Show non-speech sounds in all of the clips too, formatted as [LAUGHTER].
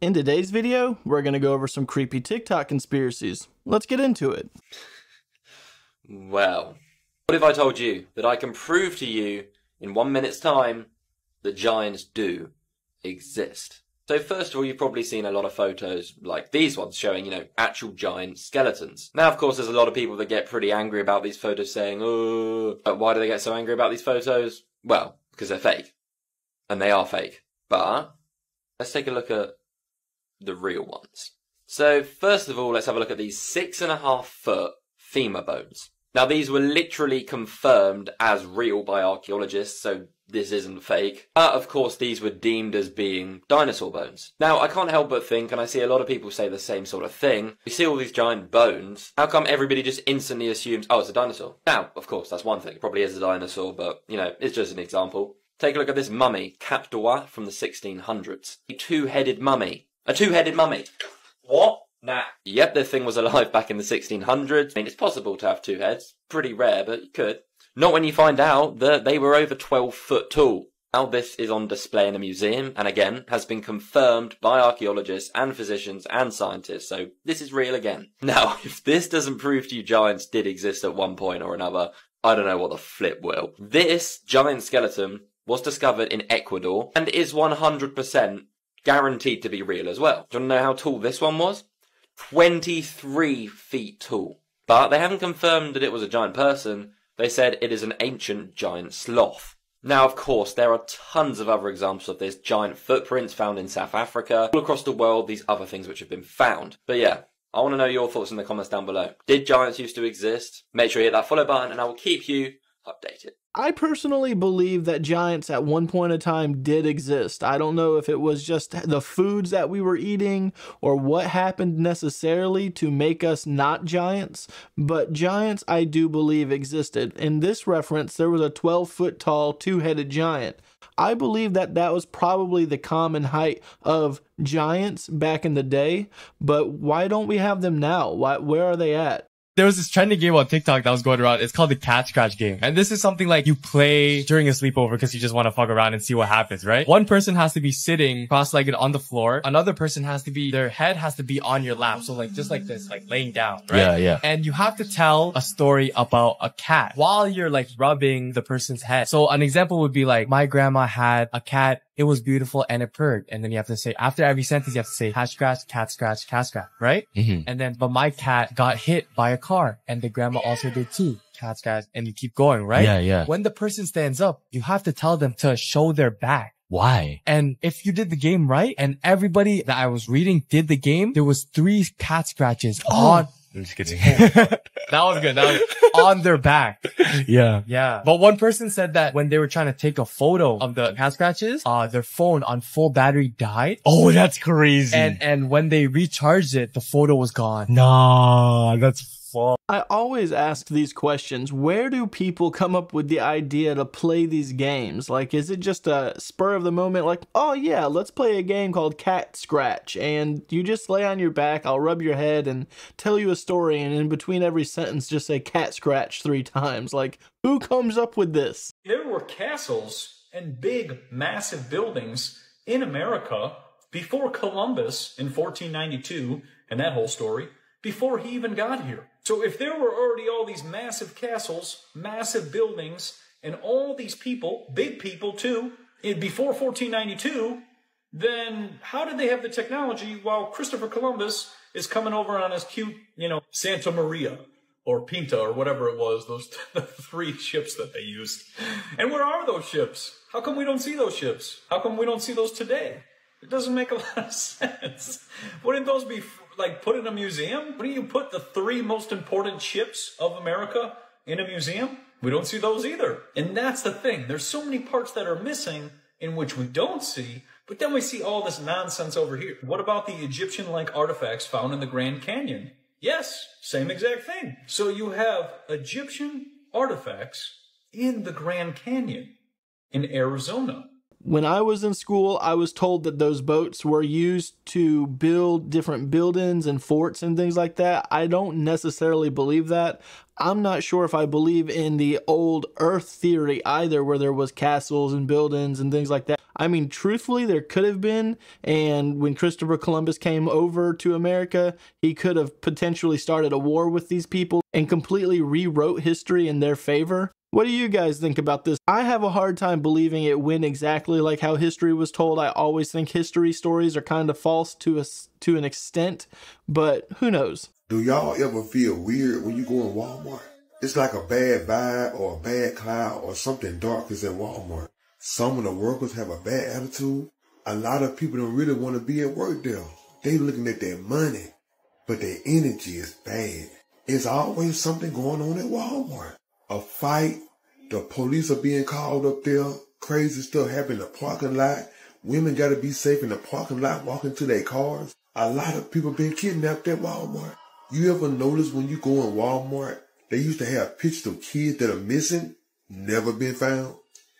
In today's video, we're going to go over some creepy TikTok conspiracies. Let's get into it. Well, what if I told you that I can prove to you in one minute's time that giants do exist? So first of all, you've probably seen a lot of photos like these ones showing, you know, actual giant skeletons. Now, of course, there's a lot of people that get pretty angry about these photos saying, oh, why do they get so angry about these photos? Well, because they're fake. And they are fake. But, let's take a look at the real ones. So, first of all, let's have a look at these six and a half foot femur bones. Now, these were literally confirmed as real by archaeologists, so this isn't fake. But of course, these were deemed as being dinosaur bones. Now, I can't help but think, and I see a lot of people say the same sort of thing, you see all these giant bones, how come everybody just instantly assumes, oh, it's a dinosaur? Now, of course, that's one thing. It probably is a dinosaur, but, you know, it's just an example. Take a look at this mummy, Cap d'Oie from the 1600s. A two-headed mummy. A two-headed mummy. What? Nah. Yep, this thing was alive back in the 1600s. I mean, it's possible to have two heads. Pretty rare, but you could. Not when you find out that they were over 12 foot tall. Now this is on display in a museum, and again, has been confirmed by archaeologists and physicians and scientists, so this is real again. [LAUGHS] Now, if this doesn't prove to you giants did exist at one point or another, I don't know what the flip will. This giant skeleton was discovered in Ecuador, and is 100% guaranteed to be real as well. Do you want to know how tall this one was? 23 feet tall. But they haven't confirmed that it was a giant person. They said it is an ancient giant sloth. Now, of course, there are tons of other examples of this giant footprints found in South Africa, all across the world, these other things which have been found. But yeah, I want to know your thoughts in the comments down below. Did giants used to exist? Make sure you hit that follow button and I will keep you updated. I personally believe that giants at one point in time did exist. I don't know if it was just the foods that we were eating or what happened necessarily to make us not giants, but giants I do believe existed. In this reference, there was a 12 foot tall, two headed giant. I believe that that was probably the common height of giants back in the day, but why don't we have them now? Why, where are they at? There was this trending game on TikTok that was going around. It's called the cat scratch game. And this is something like you play during a sleepover because you just want to fuck around and see what happens, right? One person has to be sitting cross-legged on the floor. Another person has to be, their head has to be on your lap. So like, just like this, like laying down, right? Yeah, yeah. And you have to tell a story about a cat while you're like rubbing the person's head. So an example would be like, my grandma had a cat it was beautiful and it purred. And then you have to say, after every sentence, you have to say, cat scratch, cat scratch, cat scratch, right? Mm-hmm. And then, but my cat got hit by a car and the grandma also did too. Cat scratch and you keep going, right? Yeah, yeah. When the person stands up, you have to tell them to show their back. Why? And if you did the game right and everybody that I was reading did the game, there was three cat scratches Oh. on, I'm just kidding. [LAUGHS] that was good. That was on their back. yeah. Yeah. But one person said that when they were trying to take a photo of the cat scratches, uh, their phone on full battery died. Oh, that's crazy. And, and when they recharged it, the photo was gone. nah, that's fuck. I always ask these questions. Where do people come up with the idea to play these games? Like, is it just a spur of the moment, like, oh yeah, let's play a game called Cat Scratch, and you just lay on your back, I'll rub your head and tell you a story, and in between every sentence, just say Cat Scratch three times. Like, who comes up with this? There were castles and big, massive buildings in America before Columbus in 1492 and that whole story, before he even got here. So if there were already all these massive castles, massive buildings, and all these people, big people too, before 1492, then how did they have the technology while Christopher Columbus is coming over on his cute, you know, Santa Maria or Pinta or whatever it was, those [LAUGHS] the three ships that they used. And where are those ships? How come we don't see those ships? How come we don't see those today? It doesn't make a lot of [LAUGHS] sense. Wouldn't those be like put in a museum? Wouldn't you put the three most important ships of America in a museum? We don't see those either. And that's the thing. There's so many parts that are missing in which we don't see, but then we see all this nonsense over here. What about the Egyptian-like artifacts found in the Grand Canyon? Yes, same exact thing. So you have Egyptian artifacts in the Grand Canyon in Arizona. When I was in school, I was told that those boats were used to build different buildings and forts and things like that. I don't necessarily believe that. I'm not sure if I believe in the old Earth theory either, where there was castles and buildings and things like that. I mean, truthfully, there could have been. And when Christopher Columbus came over to America, he could have potentially started a war with these people and completely rewrote history in their favor. What do you guys think about this? I have a hard time believing it went exactly like how history was told. I always think history stories are kind of false to a, to an extent, but who knows? Do y'all ever feel weird when you go in Walmart? It's like a bad vibe or a bad cloud or something dark is in Walmart. Some of the workers have a bad attitude. A lot of people don't really want to be at work there. They looking at their money, but their energy is bad. It's always something going on at Walmart a fight. The police are being called up there. Crazy stuff happening in the parking lot. Women got to be safe in the parking lot, walking to their cars. A lot of people been kidnapped at Walmart. You ever notice when you go in Walmart, they used to have pictures of kids that are missing, never been found,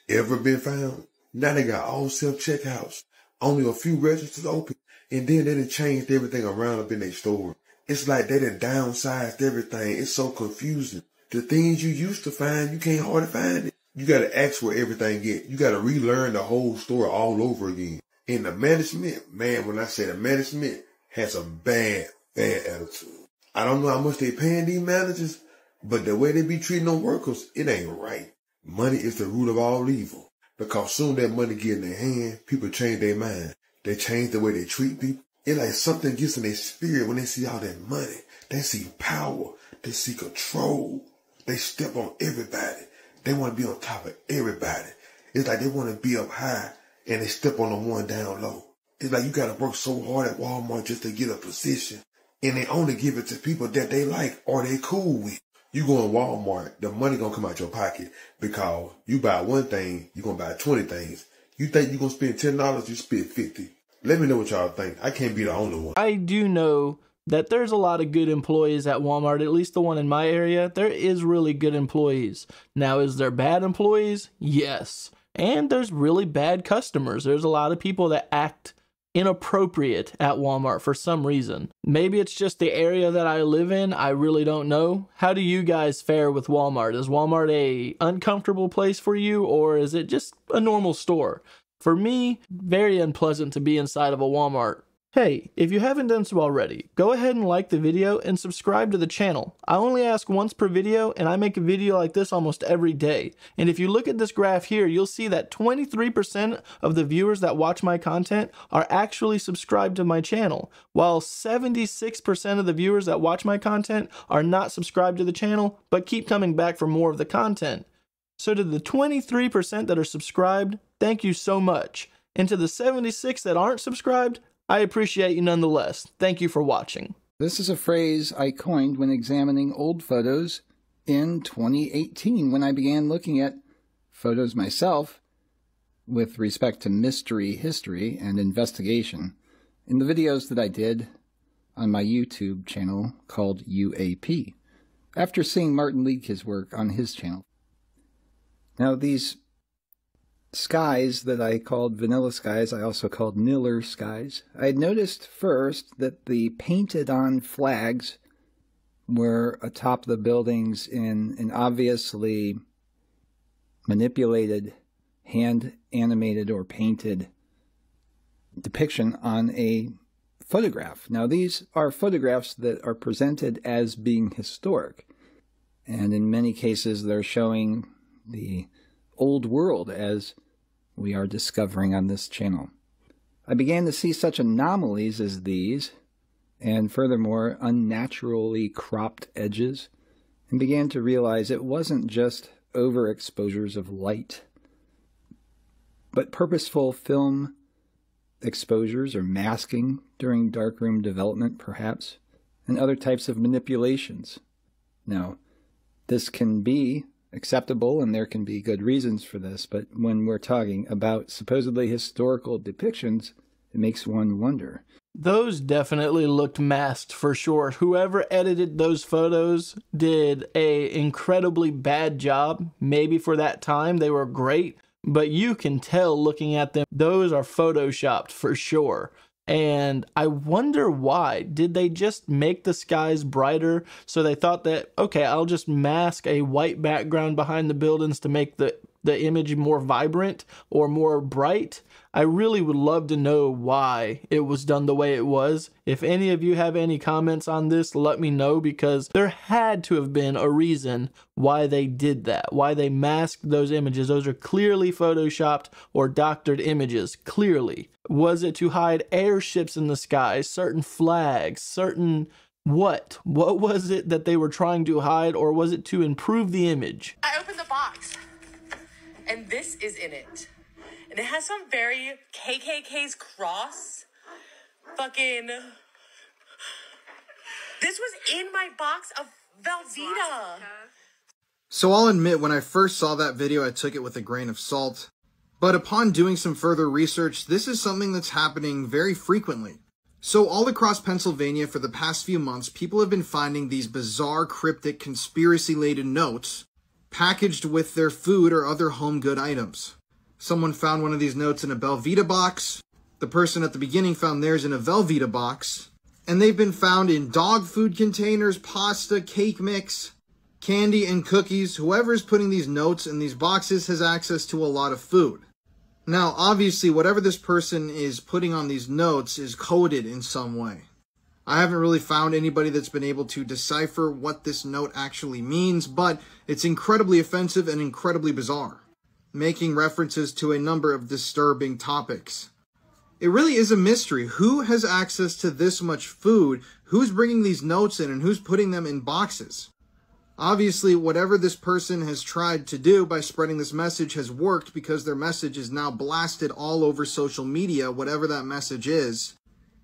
ever been found. Now they got all self checkouts, only a few registers open, and then they done changed everything around up in their store. It's like they done downsized everything. It's so confusing. The things you used to find, you can't hardly find it. You gotta ask where everything get. You gotta relearn the whole story all over again. And the management, man, when I say the management has a bad, bad attitude. I don't know how much they paying these managers, but the way they be treating them workers, it ain't right. Money is the root of all evil. Because soon that money get in their hand, people change their mind. They change the way they treat people. It's like something gets in their spirit when they see all that money. They see power. They see control. They step on everybody. They want to be on top of everybody. It's like they want to be up high and they step on the one down low. It's like you got to work so hard at Walmart just to get a position. And they only give it to people that they like or they cool with. You go in Walmart, the money gonna come out your pocket because you buy one thing, you gonna buy 20 things. You think you gonna spend $10, you spend 50. Let me know what y'all think. I can't be the only one. I do know that there's a lot of good employees at Walmart, at least the one in my area. There is really good employees. Now, is there bad employees? Yes. And there's really bad customers. There's a lot of people that act inappropriate at Walmart for some reason. Maybe it's just the area that I live in. I really don't know. How do you guys fare with Walmart? Is Walmart a uncomfortable place for you or is it just a normal store? For me, very unpleasant to be inside of a Walmart. Hey, if you haven't done so already, go ahead and like the video and subscribe to the channel. I only ask once per video and I make a video like this almost every day. And if you look at this graph here, you'll see that 23% of the viewers that watch my content are actually subscribed to my channel, while 76% of the viewers that watch my content are not subscribed to the channel, but keep coming back for more of the content. So to the 23% that are subscribed, thank you so much. And to the 76 that aren't subscribed, I appreciate you nonetheless. Thank you for watching. This is a phrase I coined when examining old photos in 2018 when I began looking at photos myself with respect to mystery history and investigation in the videos that I did on my YouTube channel called UAP after seeing Martin Liedtke's work on his channel. Now, these skies that I called vanilla skies, I also called Niller skies. I had noticed first that the painted on flags were atop the buildings in an obviously manipulated, hand animated, or painted depiction on a photograph. Now, these are photographs that are presented as being historic, and in many cases, they're showing the old world as we are discovering on this channel. I began to see such anomalies as these, and furthermore, unnaturally cropped edges, and began to realize it wasn't just overexposures of light, but purposeful film exposures or masking during darkroom development, perhaps, and other types of manipulations. Now, this can be acceptable and there can be good reasons for this, but when we're talking about supposedly historical depictions, it makes one wonder. Those definitely looked masked for sure. Whoever edited those photos did a incredibly bad job. Maybe for that time they were great, but you can tell looking at them, those are photoshopped for sure. And I wonder why. Did they just make the skies brighter so they thought that, okay, I'll just mask a white background behind the buildings to make the, the image more vibrant or more bright? I really would love to know why it was done the way it was. If any of you have any comments on this, let me know because there had to have been a reason why they did that, why they masked those images. Those are clearly photoshopped or doctored images, clearly. Was it to hide airships in the sky, certain flags, certain what? What was it that they were trying to hide, or was it to improve the image? I opened the box, and this is in it. And it has some very KKK's cross. Fucking. This was in my box of Velveeta. So I'll admit, when I first saw that video, I took it with a grain of salt. But upon doing some further research, this is something that's happening very frequently. So all across Pennsylvania for the past few months, people have been finding these bizarre, cryptic, conspiracy-laden notes packaged with their food or other home good items. Someone found one of these notes in a Belvita box. The person at the beginning found theirs in a Velveeta box. And they've been found in dog food containers, pasta, cake mix, candy, and cookies. Whoever's putting these notes in these boxes has access to a lot of food. Now, obviously, whatever this person is putting on these notes is coded in some way. I haven't really found anybody that's been able to decipher what this note actually means, but it's incredibly offensive and incredibly bizarre, making references to a number of disturbing topics. It really is a mystery. Who has access to this much food? Who's bringing these notes in and who's putting them in boxes? Obviously, whatever this person has tried to do by spreading this message has worked because their message is now blasted all over social media, whatever that message is.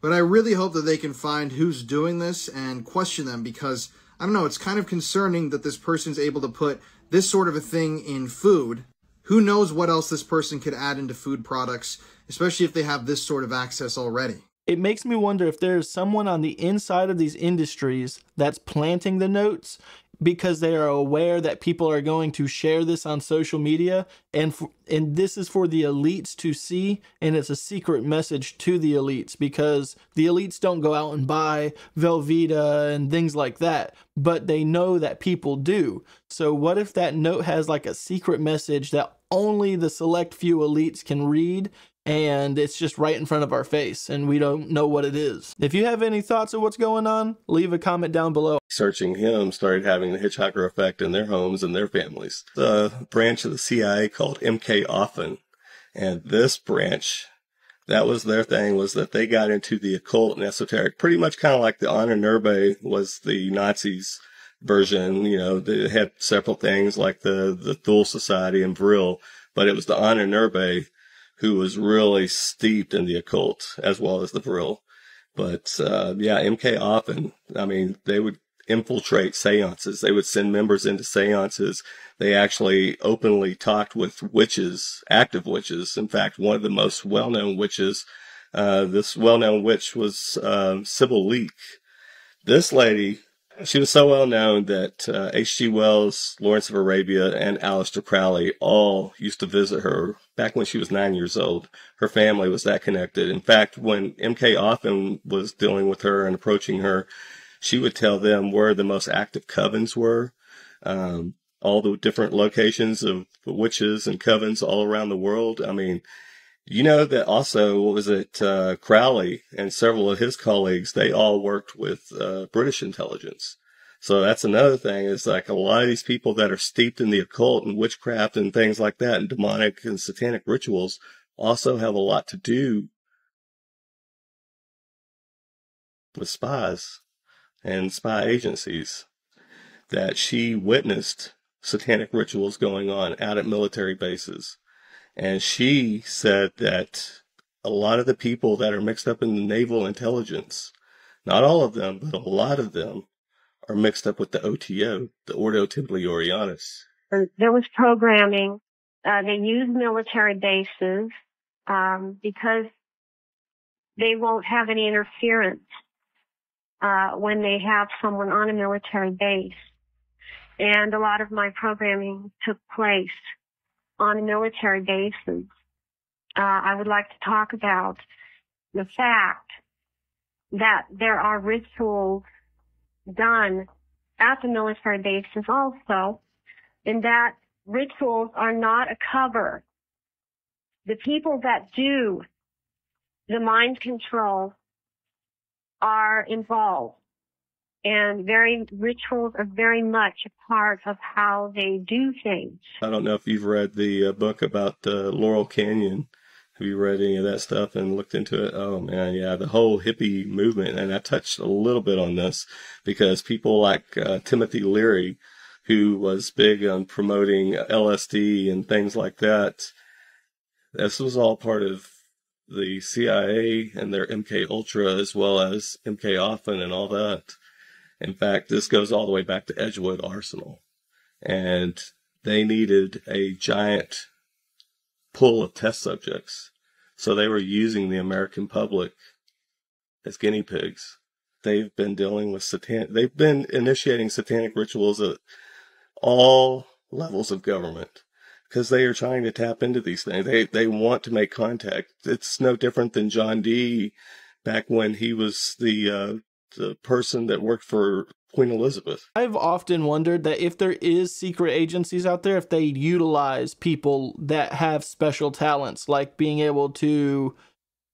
But I really hope that they can find who's doing this and question them because, I don't know, it's kind of concerning that this person's able to put this sort of a thing in food. Who knows what else this person could add into food products, especially if they have this sort of access already. It makes me wonder if there's someone on the inside of these industries that's planting the notes because they are aware that people are going to share this on social media and and this is for the elites to see and it's a secret message to the elites because the elites don't go out and buy Velveeta and things like that but they know that people do. So what if that note has like a secret message that only the select few elites can read and it's just right in front of our face and we don't know what it is. If you have any thoughts of what's going on, leave a comment down below. Searching him started having the hitchhiker effect in their homes and their families. The branch of the CIA called MK Often, and this branch, that was their thing, was that they got into the occult and esoteric, pretty much kind of like the Ahnenerbe was the Nazis version. You know, they had several things like the the Thule Society and Vril, but it was the Ahnenerbe who was really steeped in the occult as well as the Vril. But uh, yeah, MK often, I mean, they would infiltrate seances. They would send members into seances. They actually openly talked with witches, active witches. In fact, one of the most well-known witches, uh, this well-known witch was um, Sybil Leek. This lady she was so well known that uh, H.G. Wells, Lawrence of Arabia, and Aleister Crowley all used to visit her back when she was nine years old. Her family was that connected. In fact, when M.K. often was dealing with her and approaching her, she would tell them where the most active covens were, um, all the different locations of witches and covens all around the world. I mean, you know that also, what was it, uh, Crowley and several of his colleagues, they all worked with uh, British intelligence. So that's another thing is like a lot of these people that are steeped in the occult and witchcraft and things like that and demonic and satanic rituals also have a lot to do with spies and spy agencies that she witnessed satanic rituals going on out at military bases. And she said that a lot of the people that are mixed up in the naval intelligence, not all of them, but a lot of them are mixed up with the OTO, the Ordo Templi Orientis. There was programming. Uh, they use military bases um, because they won't have any interference uh, when they have someone on a military base. And a lot of my programming took place on a military bases. Uh, I would like to talk about the fact that there are rituals done at the military bases also, and that rituals are not a cover. The people that do the mind control are involved and very rituals are very much a part of how they do things. I don't know if you've read the uh, book about uh, Laurel Canyon. Have you read any of that stuff and looked into it? Oh man, yeah, the whole hippie movement. And I touched a little bit on this because people like uh, Timothy Leary, who was big on promoting LSD and things like that, this was all part of the CIA and their MK Ultra as well as MK Often and all that. In fact, this goes all the way back to Edgewood Arsenal. And they needed a giant pool of test subjects. So they were using the American public as guinea pigs. They've been dealing with satan, they've been initiating satanic rituals at all levels of government because they are trying to tap into these things. They, they want to make contact. It's no different than John Dee back when he was the, uh, the person that worked for Queen Elizabeth. I've often wondered that if there is secret agencies out there, if they utilize people that have special talents, like being able to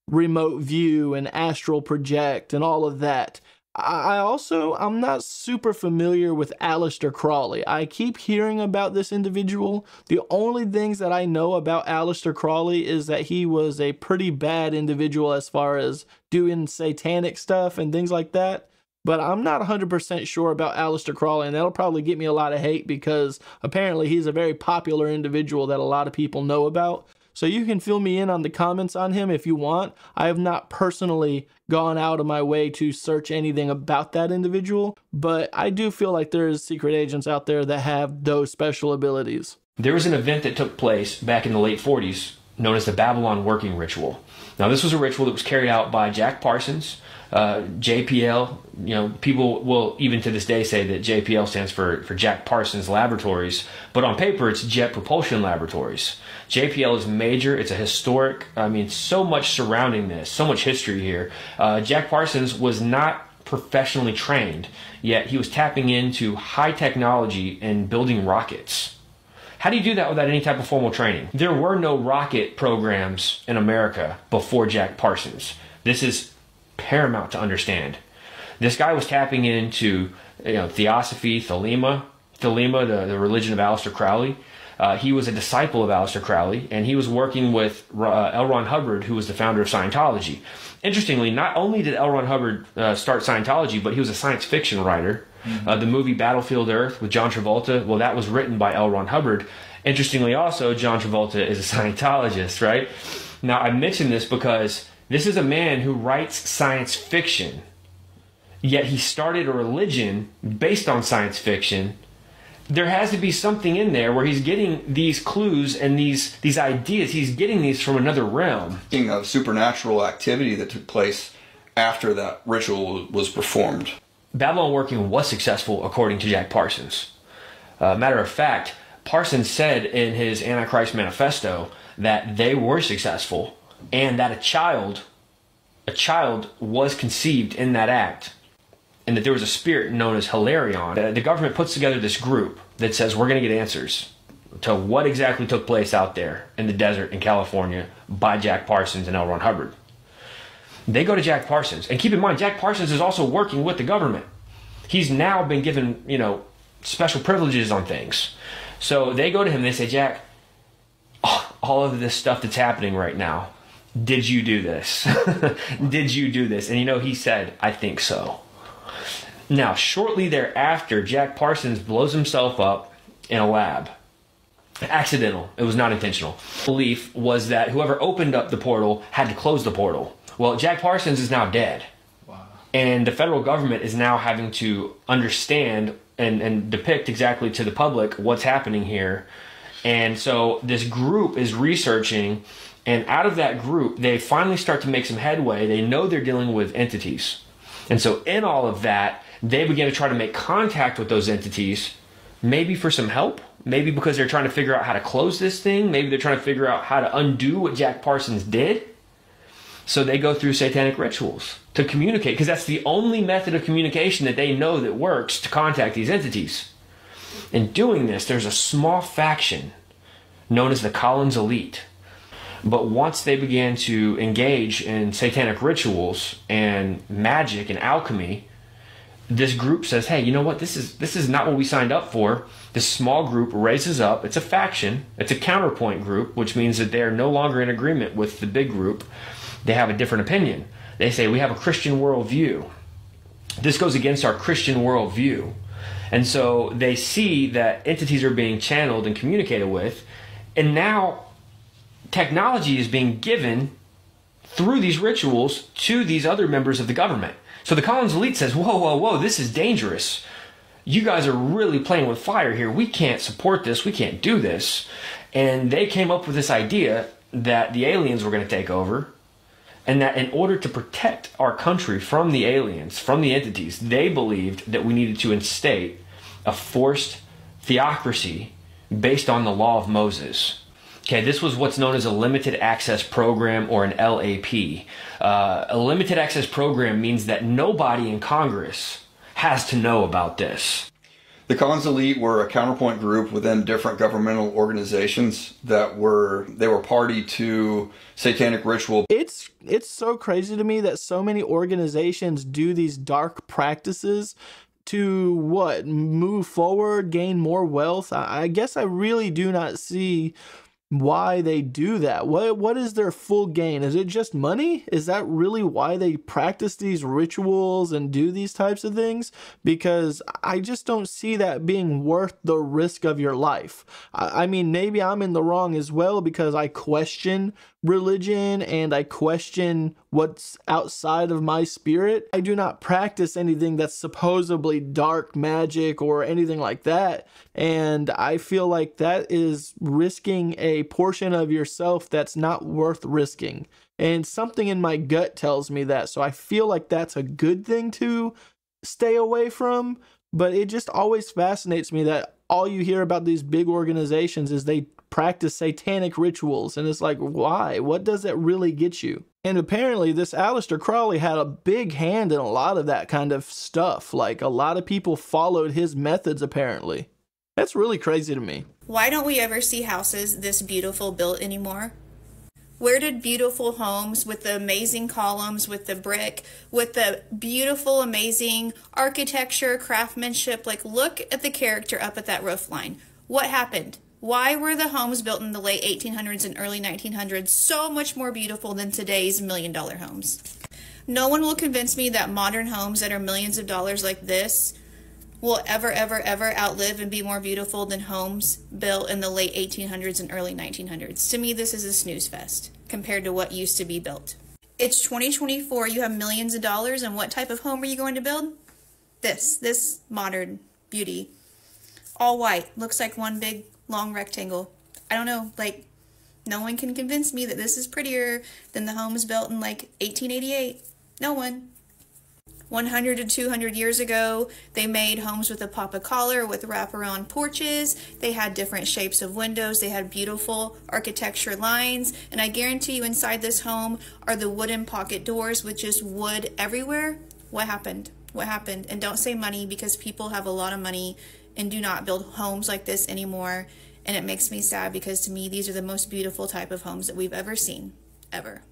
remote view and astral project and all of that. I also I'm not super familiar with Aleister Crowley. I keep hearing about this individual. The only things that I know about Aleister Crowley is that he was a pretty bad individual as far as doing satanic stuff and things like that. But I'm not 100% sure about Aleister Crowley, and that'll probably get me a lot of hate because apparently he's a very popular individual that a lot of people know about. So you can fill me in on the comments on him if you want. I have not personally gone out of my way to search anything about that individual, but I do feel like there's secret agents out there that have those special abilities. There was an event that took place back in the late 40s known as the Babalon Working Ritual. Now, this was a ritual that was carried out by Jack Parsons, uh, JPL. You know, people will even to this day say that JPL stands for, for Jack Parsons Laboratories, but on paper it's Jet Propulsion Laboratories. JPL is major. It's a historic. I mean, so much surrounding this, so much history here. Uh, Jack Parsons was not professionally trained, yet he was tapping into high technology and building rockets. How do you do that without any type of formal training? There were no rocket programs in America before Jack Parsons. This is paramount to understand. This guy was tapping into you know, theosophy, Thelema, Thelema, the, the religion of Aleister Crowley. Uh, he was a disciple of Aleister Crowley, and he was working with uh, L. Ron Hubbard, who was the founder of Scientology. Interestingly, not only did L. Ron Hubbard uh, start Scientology, but he was a science fiction writer. Mm-hmm. Uh, the movie Battlefield Earth with John Travolta, well, that was written by L. Ron Hubbard. Interestingly, also, John Travolta is a [LAUGHS] Scientologist, right? Now, I mention this because this is a man who writes science fiction, yet he started a religion based on science fiction there has to be something in there where he's getting these clues and these these ideas. He's getting these from another realm. Of supernatural activity that took place after that ritual was performed. Babalon Working was successful according to Jack Parsons. Uh, matter of fact, Parsons said in his Antichrist Manifesto that they were successful and that a child, a child was conceived in that act and that there was a spirit known as Hilarion. The government puts together this group that says we're going to get answers to what exactly took place out there in the desert in California by Jack Parsons and L. Ron Hubbard. They go to Jack Parsons, and keep in mind, Jack Parsons is also working with the government. He's now been given, you know, special privileges on things. So they go to him and they say, Jack, all of this stuff that's happening right now, did you do this? [LAUGHS] did you do this? And you know, he said, I think so. Now, shortly thereafter, Jack Parsons blows himself up in a lab. Accidental. It was not intentional. Belief was that whoever opened up the portal had to close the portal. Well, Jack Parsons is now dead. Wow. And the federal government is now having to understand and, and depict exactly to the public what's happening here. And so this group is researching, and out of that group, they finally start to make some headway. They know they're dealing with entities. And so, in all of that, they begin to try to make contact with those entities, maybe for some help, Maybe because they're trying to figure out how to close this thing. Maybe they're trying to figure out how to undo what Jack Parsons did. So they go through satanic rituals to communicate because that's the only method of communication that they know that works to contact these entities. In doing this, there's a small faction known as the Collins Elite. But once they began to engage in satanic rituals and magic and alchemy, this group says, "Hey, you know what? This is this is not what we signed up for." This small group raises up. It's a faction. It's a counterpoint group, which means that they are no longer in agreement with the big group. They have a different opinion. They say we have a Christian worldview. This goes against our Christian worldview. And so they see that entities are being channeled and communicated with, and now technology is being given through these rituals to these other members of the government. So the Collins elite says, whoa, whoa, whoa, this is dangerous. You guys are really playing with fire here. We can't support this. We can't do this. And they came up with this idea that the aliens were going to take over and that in order to protect our country from the aliens, from the entities, they believed that we needed to instate a forced theocracy based on the law of Moses. Okay, this was what's known as a limited access program or an LAP. Uh, a limited access program means that nobody in Congress has to know about this. The Collins Elite were a counterpoint group within different governmental organizations that were they were party to satanic ritual. It's it's so crazy to me that so many organizations do these dark practices to what move forward, gain more wealth. I, I guess I really do not see why they do that. What what is their full gain? Is it just money? Is that really why they practice these rituals and do these types of things? Because I just don't see that being worth the risk of your life. I, I mean, maybe I'm in the wrong as well because I question religion and I question what's outside of my spirit. I do not practice anything that's supposedly dark magic or anything like that. And I feel like that is risking a portion of yourself that's not worth risking. And something in my gut tells me that. So I feel like that's a good thing to stay away from. But it just always fascinates me that all you hear about these big organizations is they practice satanic rituals. And it's like, why? What does that really get you? And apparently, this Aleister Crowley had a big hand in a lot of that kind of stuff. Like, a lot of people followed his methods, apparently. That's really crazy to me. Why don't we ever see houses this beautiful built anymore? Where did beautiful homes with the amazing columns, with the brick, with the beautiful, amazing architecture, craftsmanship, like look at the character up at that roof line. What happened? Why were the homes built in the late 1800s and early 1900s so much more beautiful than today's million dollar homes? No one will convince me that modern homes that are millions of dollars like this will ever, ever, ever outlive and be more beautiful than homes built in the late 1800s and early 1900s. To me, this is a snooze fest compared to what used to be built. It's 2024, you have millions of dollars, and what type of home are you going to build? This, this modern beauty. All white, looks like one big long rectangle. I don't know, like, no one can convince me that this is prettier than the homes built in like 1888. No one. 100 to 200 years ago, they made homes with a of collar with wraparound porches. They had different shapes of windows. They had beautiful architecture lines. And I guarantee you, inside this home are the wooden pocket doors with just wood everywhere. What happened? What happened? And don't say money because people have a lot of money and do not build homes like this anymore. And it makes me sad because to me, these are the most beautiful type of homes that we've ever seen, ever.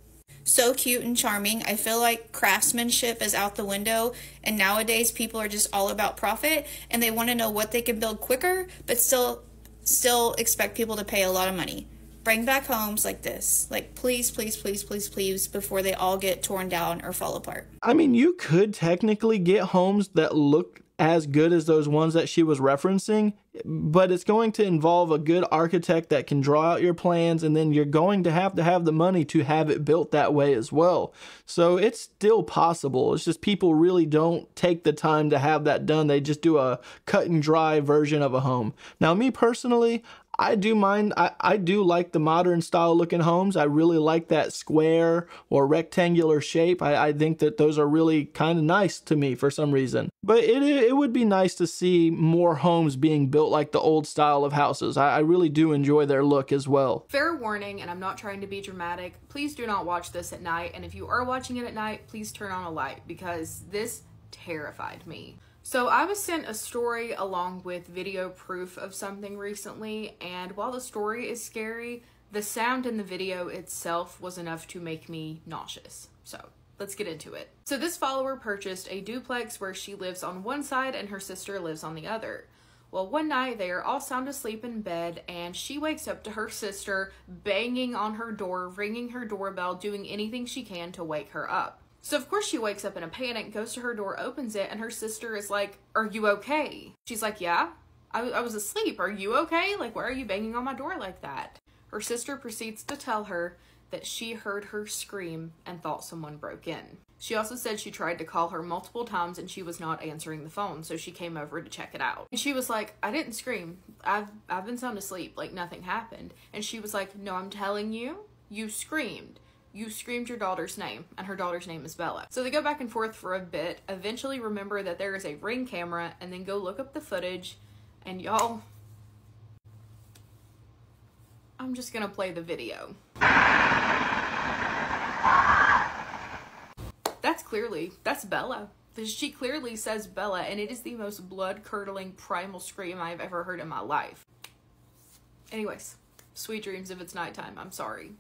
So cute and charming. I feel like craftsmanship is out the window, and nowadays people are just all about profit and they want to know what they can build quicker, but still, still expect people to pay a lot of money. Bring back homes like this. Like, please, please, please, please, please, before they all get torn down or fall apart. I mean, you could technically get homes that look as good as those ones that she was referencing, but it's going to involve a good architect that can draw out your plans, and then you're going to have to have the money to have it built that way as well. So it's still possible. It's just people really don't take the time to have that done. They just do a cut and dry version of a home. Now, me personally, I do mind, I, I do like the modern style looking homes. I really like that square or rectangular shape. I, I think that those are really kind of nice to me for some reason. But it, it would be nice to see more homes being built like the old style of houses. I, I really do enjoy their look as well. Fair warning, and I'm not trying to be dramatic, please do not watch this at night. And if you are watching it at night, please turn on a light because this terrified me. So I was sent a story along with video proof of something recently, and while the story is scary, the sound in the video itself was enough to make me nauseous. So let's get into it. So this follower purchased a duplex where she lives on one side and her sister lives on the other. Well, one night they are all sound asleep in bed, and she wakes up to her sister banging on her door, ringing her doorbell, doing anything she can to wake her up. So, of course, she wakes up in a panic, goes to her door, opens it, and her sister is like, Are you okay? She's like, Yeah, I, I was asleep. Are you okay? Like, why are you banging on my door like that? Her sister proceeds to tell her that she heard her scream and thought someone broke in. She also said she tried to call her multiple times and she was not answering the phone, so she came over to check it out. And she was like, I didn't scream. I've I've been sound asleep, like nothing happened. And she was like, No, I'm telling you, you screamed you screamed your daughter's name, and her daughter's name is Bella. So they go back and forth for a bit, eventually remember that there is a ring camera, and then go look up the footage, and y'all, I'm just gonna play the video. That's clearly, that's Bella. She clearly says Bella, and it is the most blood curdling primal scream I've ever heard in my life. Anyways, sweet dreams if it's nighttime. I'm sorry.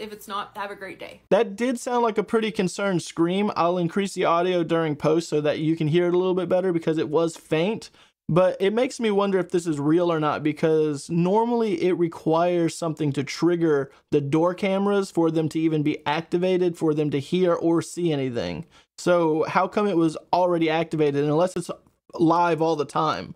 If it's not, have a great day. That did sound like a pretty concerned scream. I'll increase the audio during post so that you can hear it a little bit better because it was faint. But it makes me wonder if this is real or not because normally it requires something to trigger the door cameras for them to even be activated for them to hear or see anything. So, how come it was already activated unless it's live all the time?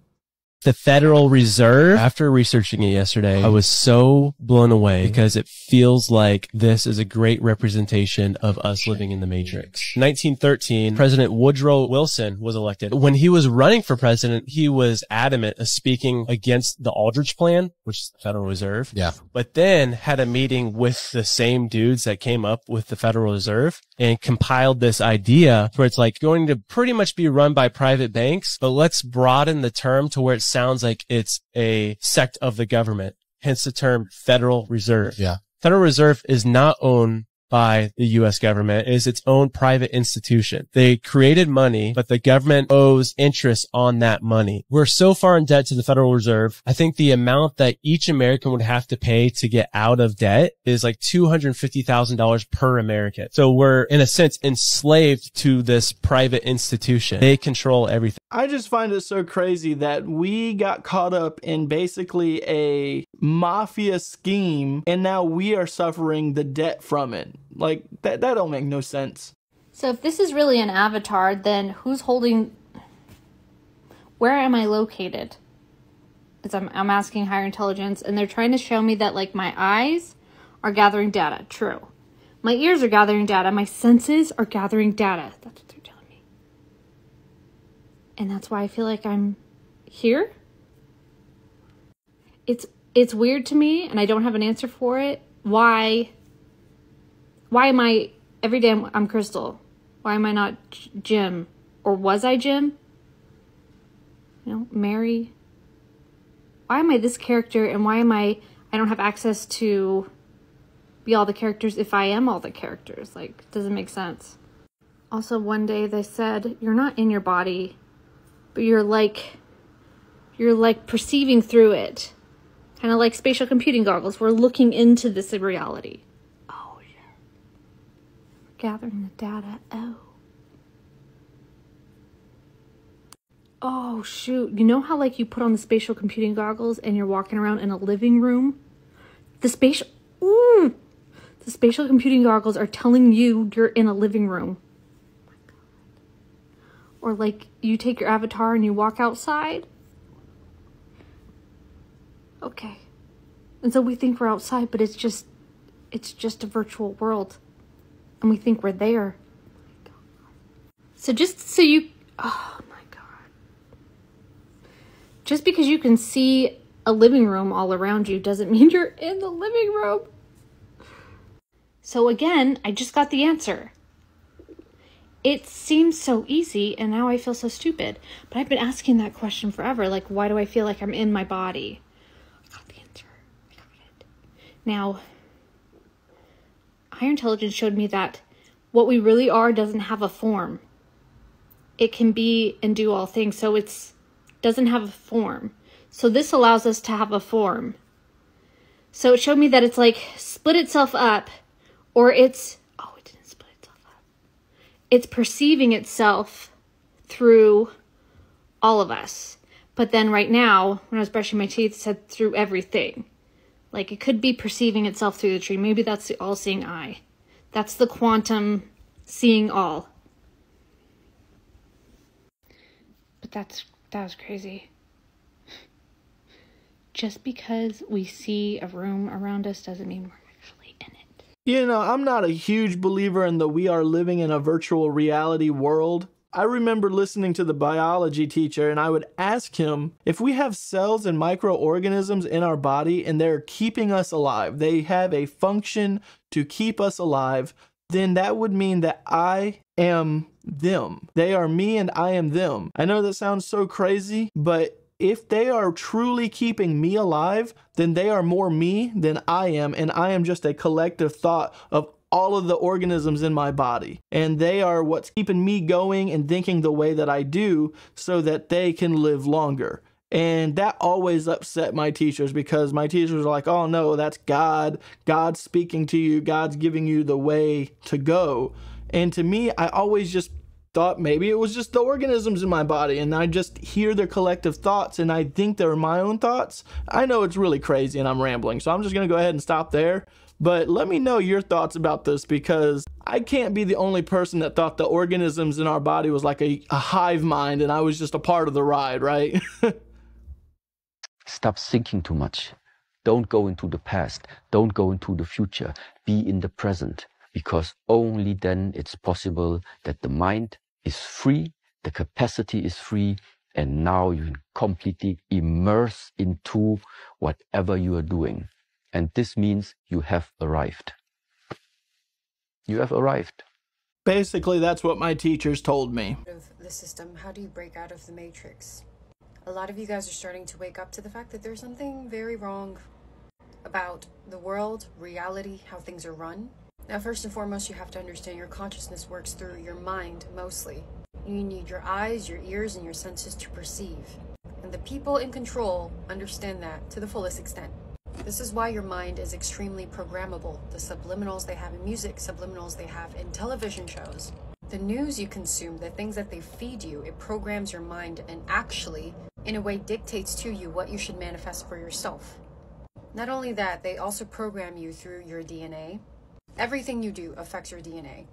The Federal Reserve. After researching it yesterday, I was so blown away mm-hmm. because it feels like this is a great representation of us living in the Matrix. 1913, President Woodrow Wilson was elected. When he was running for president, he was adamant of speaking against the Aldrich Plan, which is the Federal Reserve. Yeah. But then had a meeting with the same dudes that came up with the Federal Reserve and compiled this idea where it's like going to pretty much be run by private banks, but let's broaden the term to where it's sounds like it's a sect of the government, hence the term Federal Reserve. Yeah. Federal Reserve is not owned by the US government. It is its own private institution. They created money, but the government owes interest on that money. We're so far in debt to the Federal Reserve. I think the amount that each American would have to pay to get out of debt is like $250,000 per American. So we're in a sense enslaved to this private institution. They control everything. I just find it so crazy that we got caught up in basically a mafia scheme and now we are suffering the debt from it. Like that that don't make no sense. So if this is really an avatar, then who's holding where am I located? Because I'm I'm asking higher intelligence and they're trying to show me that like my eyes are gathering data. True. My ears are gathering data. My senses are gathering data. That's what they're telling me. And that's why I feel like I'm here. It's it's weird to me and I don't have an answer for it. Why why am I every day I'm, I'm Krystle? Why am I not Jim? Or was I Jim? You know, Mary. Why am I this character and why am I I don't have access to be all the characters if I am all the characters? Like doesn't make sense. Also one day they said you're not in your body, but you're like you're like perceiving through it. Kind of like spatial computing goggles. We're looking into this reality. Gathering the data. Oh. Oh, shoot. You know how, like, you put on the spatial computing goggles and you're walking around in a living room? The spatial. Ooh! The spatial computing goggles are telling you you're in a living room. Or, like, you take your avatar and you walk outside okay. And so we think we're outside, but it's just it's just a virtual world. And we think we're there. So just so you oh my god. Just because you can see a living room all around you doesn't [LAUGHS] mean you're in the living room. So again, I just got the answer. It seems so easy, and now I feel so stupid. But I've been asking that question forever. Like, why do I feel like I'm in my body? I got the answer. I got it. Now, higher intelligence showed me that what we really are doesn't have a form. It can be and do all things, so it's doesn't have a form. So this allows us to have a form. So it showed me that it's like split itself up, or it's oh, it didn't split itself up. It's perceiving itself through all of us. But then right now, when I was brushing my teeth, it said through everything. Like it could be perceiving itself through the tree. Maybe that's the all seeing eye. That's the quantum seeing all. But that's that was crazy. [LAUGHS] Just because we see a room around us doesn't mean we're actually in it. You know, I'm not a huge believer in the we are living in a virtual reality world. I remember listening to the biology teacher, and I would ask him if we have cells and microorganisms in our body and they're keeping us alive, they have a function to keep us alive, then that would mean that I am them. They are me and I am them. I know that sounds so crazy, but if they are truly keeping me alive, then they are more me than I am, and I am just a collective thought of all of the organisms in my body. And they are what's keeping me going and thinking the way that I do so that they can live longer. And that always upset my teachers because my teachers are like, oh no, that's God. God's speaking to you, God's giving you the way to go. And to me, I always just thought maybe it was just the organisms in my body and I just hear their collective thoughts and I think they're my own thoughts. I know it's really crazy and I'm rambling, so I'm just going to go ahead and stop there. But let me know your thoughts about this because I can't be the only person that thought the organisms in our body was like a, a hive mind and I was just a part of the ride, right? [LAUGHS] Stop thinking too much. Don't go into the past. Don't go into the future. Be in the present because only then it's possible that the mind is free, the capacity is free, and now you completely immerse into whatever you are doing. And this means you have arrived. You have arrived. Basically, that's what my teachers told me. Of the system, how do you break out of the matrix? A lot of you guys are starting to wake up to the fact that there's something very wrong about the world, reality, how things are run. Now, first and foremost, you have to understand your consciousness works through your mind mostly. You need your eyes, your ears, and your senses to perceive. And the people in control understand that to the fullest extent. This is why your mind is extremely programmable. The subliminals they have in music, subliminals they have in television shows. The news you consume, the things that they feed you, it programs your mind and actually, in a way, dictates to you what you should manifest for yourself. Not only that, they also program you through your DNA. Everything you do affects your DNA.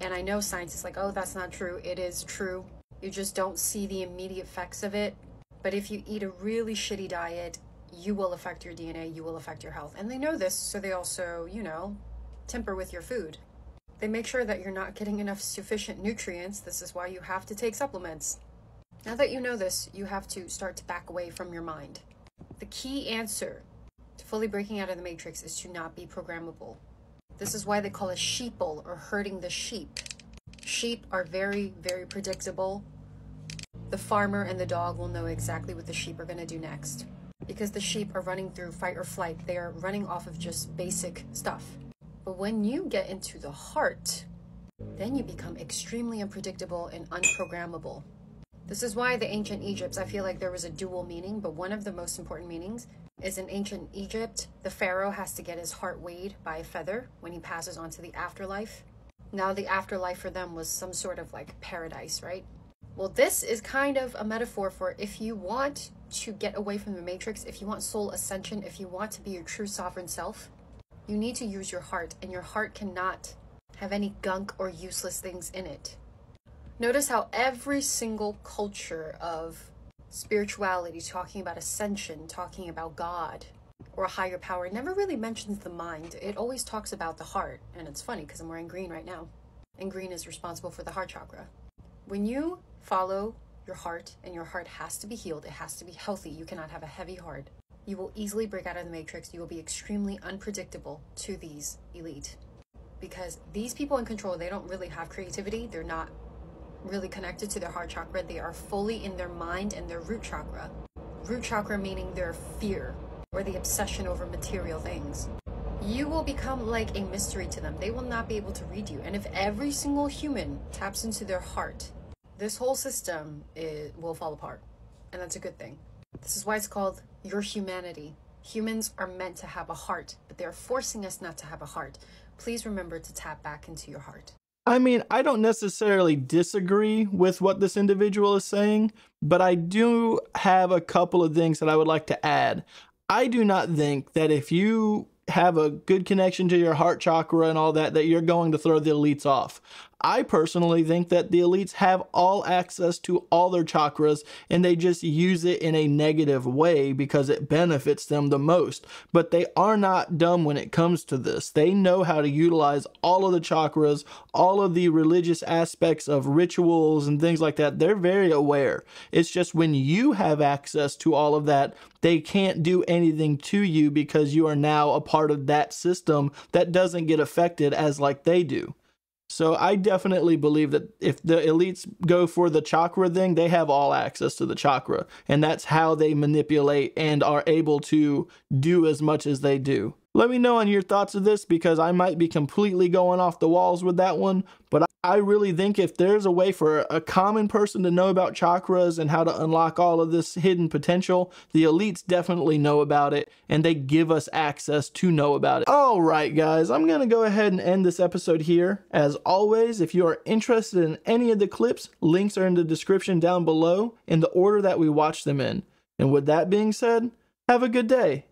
And I know science is like, oh, that's not true. It is true. You just don't see the immediate effects of it. But if you eat a really shitty diet, you will affect your DNA, you will affect your health. And they know this, so they also, you know, temper with your food. They make sure that you're not getting enough sufficient nutrients. This is why you have to take supplements. Now that you know this, you have to start to back away from your mind. The key answer to fully breaking out of the matrix is to not be programmable. This is why they call it sheeple or herding the sheep. Sheep are very, very predictable. The farmer and the dog will know exactly what the sheep are going to do next. Because the sheep are running through fight or flight, they are running off of just basic stuff. But when you get into the heart, then you become extremely unpredictable and unprogrammable. This is why the ancient Egypts, I feel like there was a dual meaning, but one of the most important meanings is in ancient Egypt, the pharaoh has to get his heart weighed by a feather when he passes on to the afterlife. Now, the afterlife for them was some sort of like paradise, right? Well, this is kind of a metaphor for if you want to get away from the matrix, if you want soul ascension, if you want to be your true sovereign self, you need to use your heart, and your heart cannot have any gunk or useless things in it. Notice how every single culture of spirituality, talking about ascension, talking about God or a higher power, never really mentions the mind. It always talks about the heart. And it's funny because I'm wearing green right now. And green is responsible for the heart chakra. When you follow your heart and your heart has to be healed, it has to be healthy. You cannot have a heavy heart. you will easily break out of the matrix. You will be extremely unpredictable to these elite. Because these people in control, they don't really have creativity. They're not really connected to their heart chakra. They are fully in their mind and their root chakra. Root chakra meaning their fear or the obsession over material things. You will become like a mystery to them. They will not be able to read you. And if every single human taps into their heart, this whole system it will fall apart. And that's a good thing. This is why it's called your humanity. Humans are meant to have a heart, but they're forcing us not to have a heart. Please remember to tap back into your heart. I mean, I don't necessarily disagree with what this individual is saying, but I do have a couple of things that I would like to add. I do not think that if you have a good connection to your heart chakra and all that, that you're going to throw the elites off. I personally think that the elites have all access to all their chakras and they just use it in a negative way because it benefits them the most. But they are not dumb when it comes to this. They know how to utilize all of the chakras, all of the religious aspects of rituals and things like that. They're very aware. It's just when you have access to all of that, they can't do anything to you because you are now a part of that system that doesn't get affected as like they do. So I definitely believe that if the elites go for the chakra thing, they have all access to the chakra. And that's how they manipulate and are able to do as much as they do. Let me know on your thoughts of this because I might be completely going off the walls with that one. But I really think if there's a way for a common person to know about chakras and how to unlock all of this hidden potential, the elites definitely know about it and they give us access to know about it. All right, guys, I'm going to go ahead and end this episode here. As always, if you are interested in any of the clips, links are in the description down below in the order that we watch them in. And with that being said, have a good day.